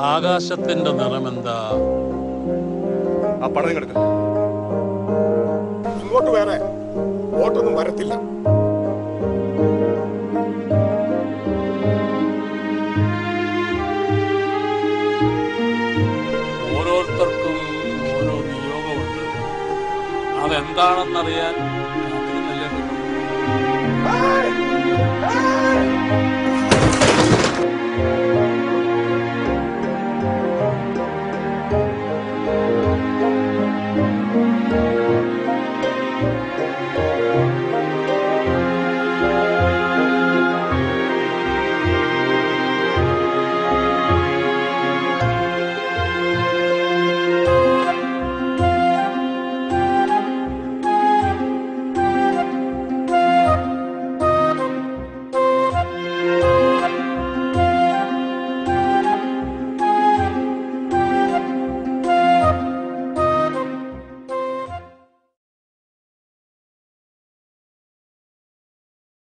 ആകാശത്തിന്റെ നിറമെന്താ? ആ പണം കിടക്ക്. ഇങ്ങോട്ട് വേറെ ഓട്ടൊന്നും വരത്തില്ല. ഓരോരുത്തർക്കും ഓരോ നിയോഗമുണ്ട്. അതെന്താണെന്നറിയാൻ